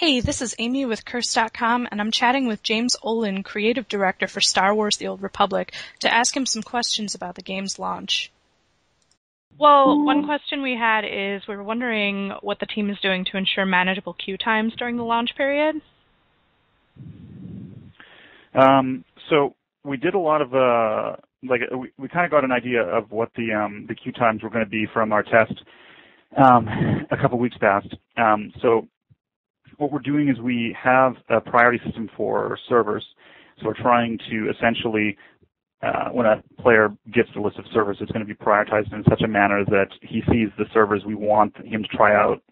Hey, this is Amy with Curse.com, and I'm chatting with James Ohlen, creative director for Star Wars The Old Republic, to ask him some questions about the game's launch. Well, one question we had is we were wondering what the team is doing to ensure manageable queue times during the launch period. Um, so we did a lot of uh, like we, we kind of got an idea of what the um, the queue times were going to be from our test um, a couple weeks past. Um, so what we're doing is we have a priority system for servers. So we're trying to essentially, uh, when a player gets the list of servers, it's going to be prioritized in such a manner that he sees the servers we want him to try out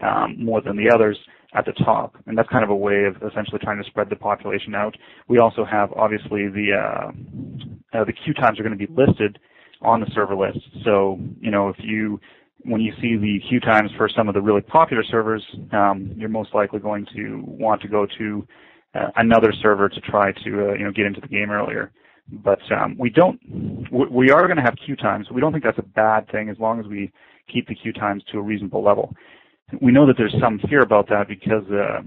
um, more than the others at the top. And that's kind of a way of essentially trying to spread the population out. We also have, obviously, the, uh, uh, the queue times are going to be listed on the server list. So, you know, if you when you see the queue times for some of the really popular servers, um, you're most likely going to want to go to uh, another server to try to uh, you know get into the game earlier. But um, we don't. We are going to have queue times. We don't think that's a bad thing as long as we keep the queue times to a reasonable level. We know that there's some fear about that because uh,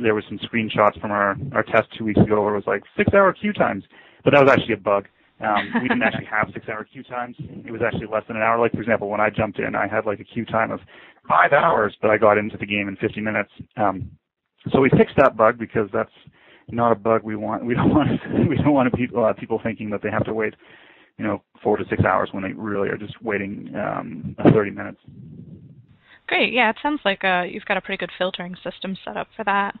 there was some screenshots from our, our test two weeks ago where it was like six hour queue times, but that was actually a bug. Um, we didn't actually have six-hour queue times. It was actually less than an hour. Like for example, when I jumped in, I had like a queue time of five hours, but I got into the game in 50 minutes. Um, so we fixed that bug because that's not a bug we want. We don't want we don't want people uh, people thinking that they have to wait, you know, four to six hours when they really are just waiting um, 30 minutes. Great. Yeah, it sounds like uh, you've got a pretty good filtering system set up for that.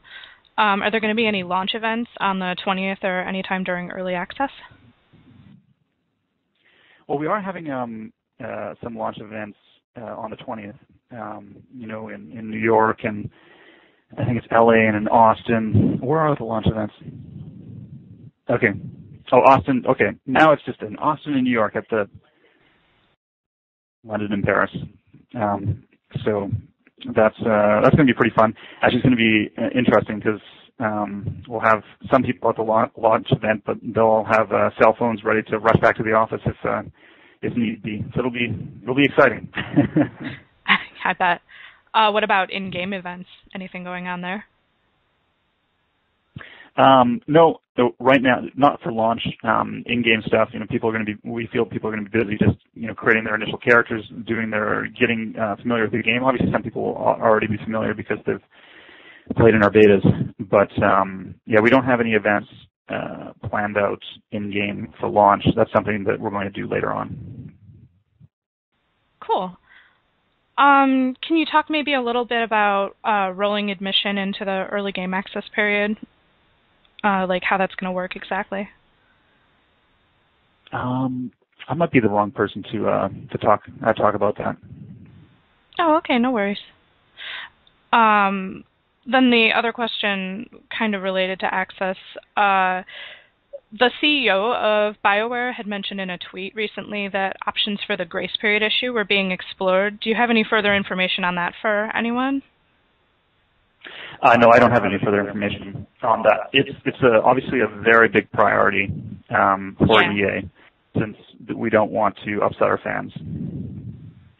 Um, are there going to be any launch events on the 20th or anytime during early access? Well, we are having um, uh, some launch events uh, on the 20th. Um, you know, in, in New York and I think it's LA and in Austin. Where are the launch events? Okay. Oh, Austin. Okay. Now it's just in Austin and New York at the London and Paris. Um, so that's uh, that's going to be pretty fun. Actually, it's going to be uh, interesting because um, we'll have some people at the launch event, but they'll all have uh, cell phones ready to rush back to the office if uh, if need be. So it'll be it'll be exciting. I bet. Uh, what about in-game events? Anything going on there? Um, no, right now, not for launch. Um, in-game stuff, you know, people are going to be. We feel people are going to be busy just, you know, creating their initial characters, doing their, getting uh, familiar with the game. Obviously, some people will already be familiar because they've played in our betas. But um, yeah, we don't have any events uh, planned out in game for launch. That's something that we're going to do later on. Cool. Um, can you talk maybe a little bit about uh, rolling admission into the early game access period? Uh, like how that's going to work exactly? Um, I might be the wrong person to uh, to talk uh, talk about that. Oh, okay, no worries. Um, then the other question, kind of related to access, uh, the CEO of BioWare had mentioned in a tweet recently that options for the grace period issue were being explored. Do you have any further information on that for anyone? Uh, no, I don't have any further information on that. It's it's a, obviously a very big priority um, for yeah. EA, since we don't want to upset our fans.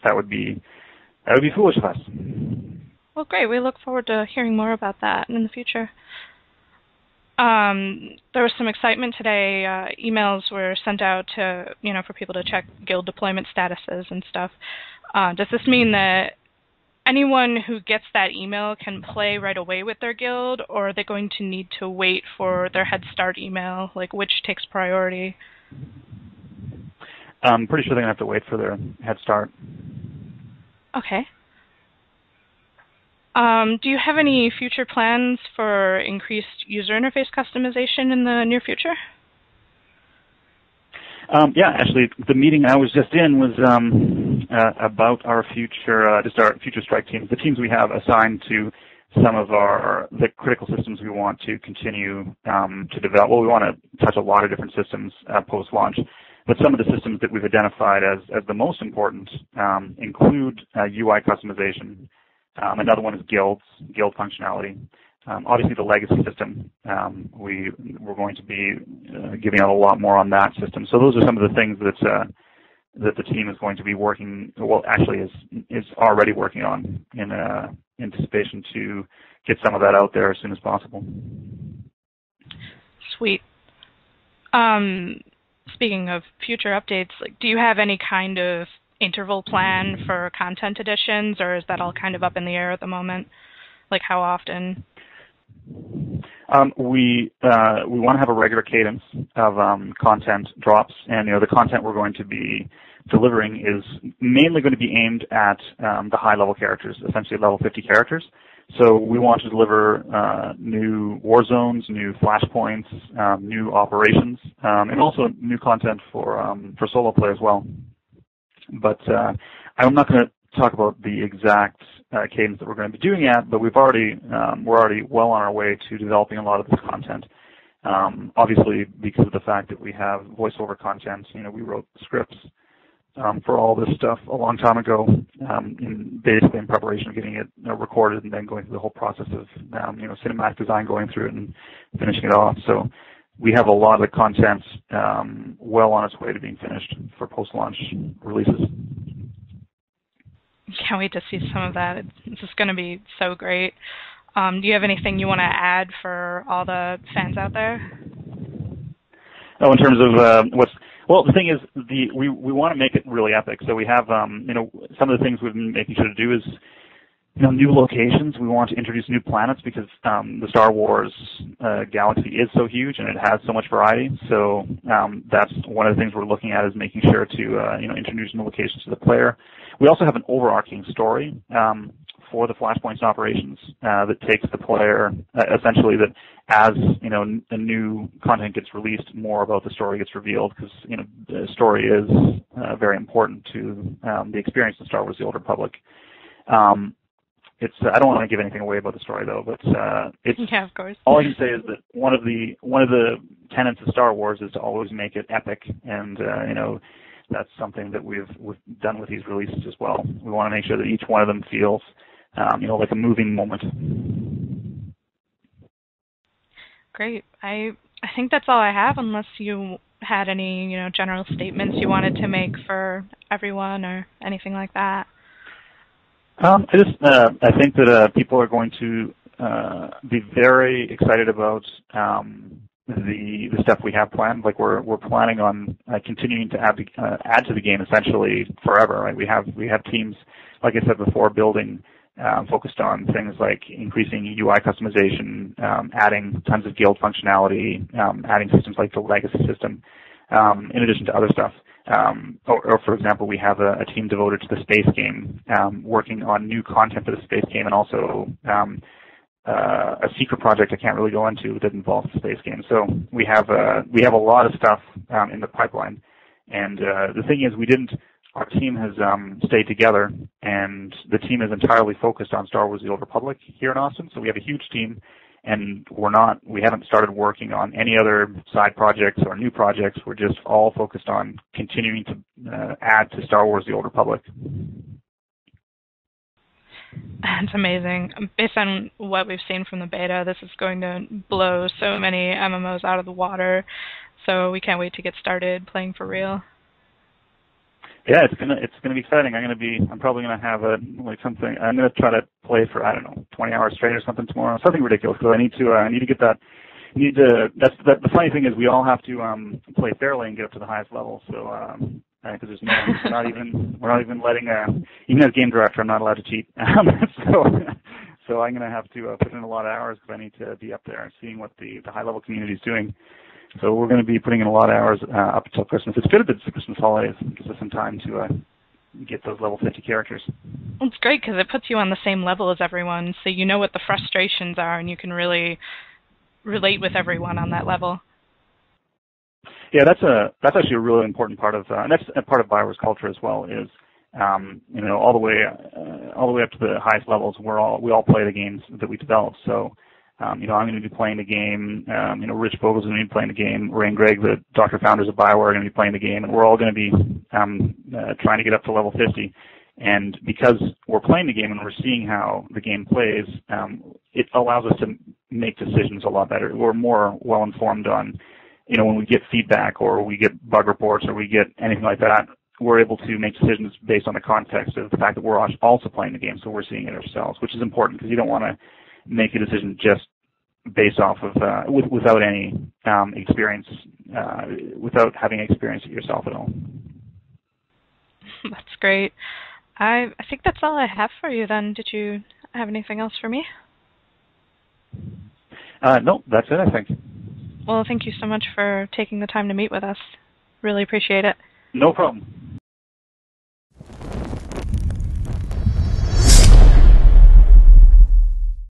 That would be that would be foolish of us. Well, great. We look forward to hearing more about that in the future. Um, there was some excitement today. Uh, emails were sent out to, you know, for people to check guild deployment statuses and stuff. Uh, does this mean that anyone who gets that email can play right away with their guild, or are they going to need to wait for their head start email? Like, which takes priority? I'm pretty sure they're going to have to wait for their head start. Okay. Um, do you have any future plans for increased user interface customization in the near future? Um, yeah, actually, the meeting I was just in was um, uh, about our future, uh, just our future strike teams, the teams we have assigned to some of our the critical systems we want to continue um, to develop. Well, we want to touch a lot of different systems uh, post launch, but some of the systems that we've identified as as the most important um, include UI uh, customization, um, another one is guilds, guild functionality. Um, obviously, the legacy system, um, we, we're going to be uh, giving out a lot more on that system. So those are some of the things that uh, that the team is going to be working, well, actually is is already working on in uh, anticipation to get some of that out there as soon as possible. Sweet. Um, speaking of future updates, like, do you have any kind of interval plan for content additions, or is that all kind of up in the air at the moment? Like, how often? Um, we uh, we want to have a regular cadence of um, content drops, and you know the content we're going to be delivering is mainly going to be aimed at um, the high level characters, essentially level 50 characters. So we want to deliver uh, new war zones, new flashpoints, um, new operations, um, and also new content for um, for solo play as well. But uh, I'm not going to talk about the exact uh, cadence that we're going to be doing yet, but we've already um, we're already well on our way to developing a lot of this content. Um, obviously, because of the fact that we have voiceover content, you know, we wrote scripts um, for all this stuff a long time ago, um, in basically in preparation of getting it uh, recorded and then going through the whole process of um, you know cinematic design, going through it and finishing it off. So we have a lot of the content um, well on its way to being finished for post-launch releases. Can't wait to see some of that. It's just going to be so great. Um, do you have anything you want to add for all the fans out there? Oh, in terms of uh, what's well, the thing is, the we we want to make it really epic. So we have, um, you know, some of the things we've been making sure to do is, you know, new locations. We want to introduce new planets because um, the Star Wars uh, galaxy is so huge and it has so much variety. So um, that's one of the things we're looking at is making sure to, uh, you know, introduce new locations to the player. We also have an overarching story. Um, for the Flashpoints operations uh, that takes the player uh, essentially that as you know a new content gets released, more about the story gets revealed because you know the story is uh, very important to um, the experience in Star Wars: The Old Republic. Um, it's I don't want to give anything away about the story though, but uh, it's yeah, of course. all I can say is that one of the one of the tenets of Star Wars is to always make it epic, and uh, you know that's something that we've we've done with these releases as well. We want to make sure that each one of them feels um, you know, like a moving moment. Great. I I think that's all I have, unless you had any you know general statements you wanted to make for everyone or anything like that. Um, I just uh, I think that uh, people are going to uh, be very excited about um, the the stuff we have planned. Like we're we're planning on uh, continuing to add uh, add to the game essentially forever. Right? We have we have teams, like I said before, building um, focused on things like increasing UI customization, um, adding tons of guild functionality, um, adding systems like the legacy system, um, in addition to other stuff. Um, or, or, for example, we have a, a, team devoted to the space game, um, working on new content for the space game, and also uh, a secret project I can't really go into that involves the space game. So we have uh, we have a lot of stuff in the pipeline, and uh, the thing is, we didn't our team has um, stayed together, and the team is entirely focused on Star Wars: The Old Republic here in Austin. So we have a huge team, and we're not we haven't started working on any other side projects or new projects. We're just all focused on continuing to uh, add to Star Wars: The Old Republic. That's amazing. Based on what we've seen from the beta, this is going to blow so many MMOs out of the water. So we can't wait to get started playing for real yeah, it's gonna it's gonna be exciting. I'm gonna be I'm probably gonna have a like something. I'm gonna try to play for I don't know 20 hours straight or something tomorrow. Something ridiculous because I need to uh, I need to get that. Need to. That's that, the funny thing is we all have to um play fairly and get up to the highest level. So um because there's no we're not even we're not even letting uh even as game director I'm not allowed to cheat. Um, so so I'm gonna have to uh, put in a lot of hours because I need to be up there and seeing what the the high level community is doing. So we're going to be putting in a lot of hours uh, up until Christmas. It's good that it's the Christmas holidays. It gives us some time to uh, get those level 50 characters. It's great because it puts you on the same level as everyone, so you know what the frustrations are, and you can really relate with everyone on that level. Yeah, that's a that's actually a really important part of, uh, and that's a part of Bioware's culture as well. Is um, you know all the way uh, all the way up to the highest levels. We're all we all play the games that we develop. So um, you know, I'm going to be playing the game. Um, you know, Rich Vogel's going to be playing the game. Ray and Greg, the Doctor founders of Bioware, are going to be playing the game, and we're all going to be um, uh, trying to get up to level 50. And because we're playing the game and we're seeing how the game plays, um, it allows us to make decisions a lot better. We're more well informed on, you know, when we get feedback or we get bug reports or we get anything like that. we're able to make decisions based on the context of the fact that we're also playing the game, so we're seeing it ourselves, which is important because you don't want to make a decision just based off of uh, with, without any um, experience, uh, without having experience it yourself at all. That's great. I I think that's all I have for you. Then, did you have anything else for me? Uh, no, that's it. I think. Well, thank you so much for taking the time to meet with us. Really appreciate it. No problem.